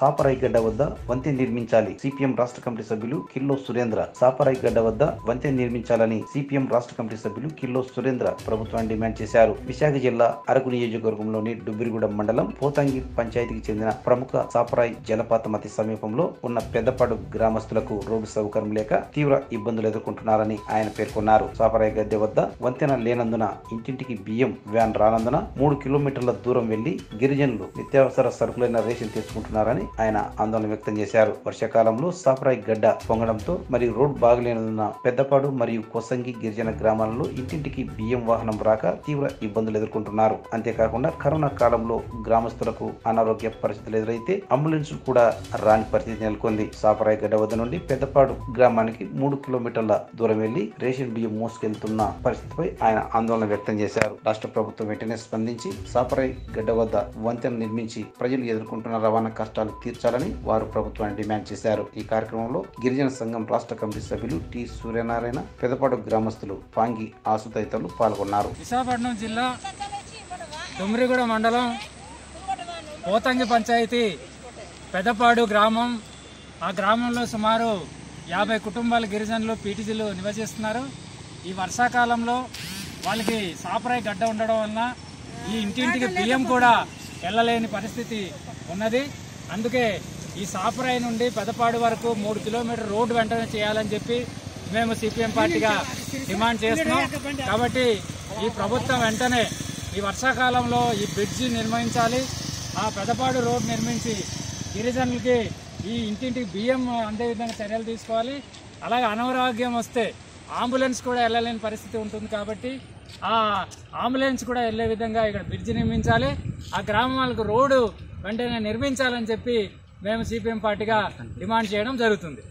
సాపరాయిగడ్డ వద్ద వంతెన నిర్మించాలి. సిపిఎం రాష్ట్ర కమిటీ సభ్యులు కిల్లో సురేంద్ర. సాపరాయిగడ్డ వద్ద వంతెన నిర్మించాలని సిపిఎం రాష్ట్ర కమిటీ సభ్యులు కిల్లో సురేంద్ర ప్రభుత్వాన్ని డిమాండ్ చేశారు. విశాఖ జిల్లా అరకు నియోజకవర్గంలోని డుబ్బిరిగూడెం మండలం పోతంగి పంచాయతీకి చెందిన ప్రముఖ సాపరాయి జలపాతం అతి సమీపంలో ఉన్న పెద్దపాడు గ్రామస్తులకు రోడ్డు సౌకర్యం లేక తీవ్ర ఇబ్బందులు ఎదుర్కొంటున్నారని ఆయన పేర్కొన్నారు. సాపరాయి గద్దె వద్ద వంతెన లేనందున ఇంటింటికి బియ్యం వ్యాన్ రానందున మూడు కిలోమీటర్ల దూరం వెళ్ళి గిరిజనులు నిత్యావసర సరుకులైన రేషన్ తెచ్చుకుంటున్నారని ఆయన ఆందోళన వ్యక్తం చేశారు. వర్షాకాలంలో సాపరాయి గడ్డ పొంగడంతో మరియు రోడ్ బాగలేనందున పెద్దపాడు మరియు కొసంగి గిరిజన గ్రామాలలో ఇంటింటికి బియ్యం వాహనం రాక తీవ్ర ఇబ్బందులు ఎదుర్కొంటున్నారు. అంతేకాకుండా కరోనా కాలంలో గ్రామస్తులకు అనారోగ్య పరిస్థితులు ఎదురైతే అంబులెన్సులు కూడా రాని పరిస్థితి నెలకొంది. సాపరాయి గడ్డ వద్ద నుండి పెద్దపాడు గ్రామానికి మూడు కిలోమీటర్ల దూరం వెళ్ళి రేషన్ బియ్యం మోసుకెళ్తున్న పరిస్థితిపై ఆయన ఆందోళన వ్యక్తం చేశారు. రాష్ట్ర ప్రభుత్వం వెంటనే స్పందించి సాపరాయి గడ్డ వద్ద వంతెన నిర్మించి ప్రజలు ఎదుర్కొంటున్న రవాణా కష్టాలు తీర్చాలని వారు ప్రభుత్వాన్ని డిమాండ్ చేశారు. ఈ కార్యక్రమంలో గిరిజన సంఘం రాష్ట్ర కమిటీ సభ్యులు టి సూర్యనారాయణ పెదపాడు గ్రామస్తులు పాంగి ఆసు తదితరులు పాల్గొన్నారు. విశాఖపట్నం జిల్లా తుమ్మిరిగూడ మండలం పోతంగి పంచాయతీ పెదపాడు గ్రామం. ఆ గ్రామంలో సుమారు యాభై కుటుంబాల గిరిజనులు పీటీజీలు నివసిస్తున్నారు. ఈ వర్షాకాలంలో వాళ్ళకి సాపరాయి గడ్డ ఉండడం వలన ఈ ఇంటింటికి బియ్యం కూడా వెళ్ళలేని పరిస్థితి ఉన్నది. అందుకే ఈ సాపరాయి నుండి పెదపాడు వరకు మూడు కిలోమీటర్ రోడ్డు వెంటనే చేయాలని చెప్పి మేము సిపిఎం పార్టీగా డిమాండ్ చేస్తున్నాం. కాబట్టి ఈ ప్రభుత్వం వెంటనే ఈ వర్షాకాలంలో ఈ బ్రిడ్జి నిర్మించాలి. ఆ పెదపాడు రోడ్ నిర్మించి గిరిజనులకి ఈ ఇంటింటికి బియ్యం అందే విధంగా చర్యలు తీసుకోవాలి. అలాగే అనారోగ్యం వస్తే అంబులెన్స్ కూడా వెళ్ళలేని పరిస్థితి ఉంటుంది కాబట్టి ఆ అంబులెన్స్ కూడా వెళ్ళే విధంగా ఇక్కడ బ్రిడ్జి నిర్మించాలి. ఆ గ్రామాలకు రోడ్డు వెంటనే నిర్మించాలని చెప్పి మేము సిపిఎం పార్టీగా డిమాండ్ చేయడం జరుగుతుంది.